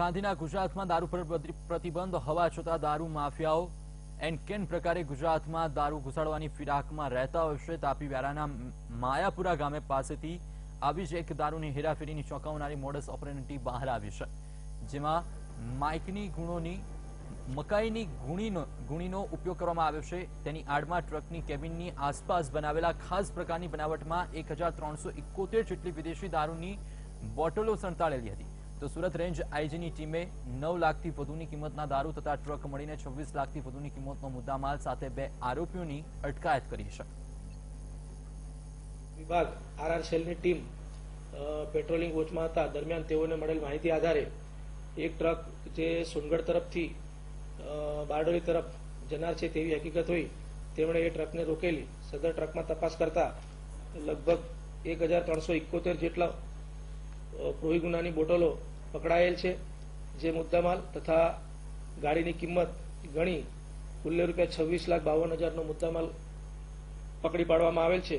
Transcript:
ગાંધીના ગુજરાતમાં દારૂ પર, પ્રતિ- પ્રતિબંધ, હોવા છતાં દારૂ માફિયાઓ એન્ડ કેન પ્રકારે ગુજરાતમાં દારૂ ઘુસાડવાની ફિરાકમાં રહેતા હોય છે. તાપી વ્યારાના માયાપુરા ગામે પાસેથી આવી જ એક દારૂની હેરાફેરીની ચોંકાવનારી મોડસ ઓપરેનિટી બહાર આવી છે. જેમાં માઇકની ગુણોની, મકાઈની ગુણીનો ગુણીનો ઉપયોગ કરવામાં આવ્યો છે. તેની આડમાં ટ્રકની કેબિનની આસપાસ બનાવેલા ખાસ પ્રકારની બનાવટમાં એક જેટલી વિદેશી દારૂની બોટલો સંતાડેલી હતી. તો સુરત રેન્જ આઈજીની ટીમે નવ લાખથી વધુની કિંમતના દારૂ તથા ટ્રક મળીને છવ્વીસ લાખથી વધુની કિંમતનો મુદ્દામાલ સાથે બે આરોપીઓની અટકાયત કરી છે. વિભાગ આરઆર સેલની ટીમ પેટ્રોલિંગ વોચમાં હતા. દરમિયાન તેઓને મળેલ માહિતી આધારે એક ટ્રક જે સોનગઢ તરફથી બારડોલી તરફ જનાર છે તેવી હકીકત હોઈ તેમણે એ ટ્રકને રોકેલી. સદર ટ્રકમાં તપાસ કરતા લગભગ એક હજાર ત્રણસો ઇકોતેર જેટલા પ્રોહી ગુનાની બોટલો પકડાયેલ છે. જે મુદ્દામાલ તથા ગાડીની કિંમત ગણી કુલ્લે રૂપિયા છવ્વીસ લાખ બાવન હજારનો મુદ્દામાલ પકડી પાડવામાં આવેલ છે.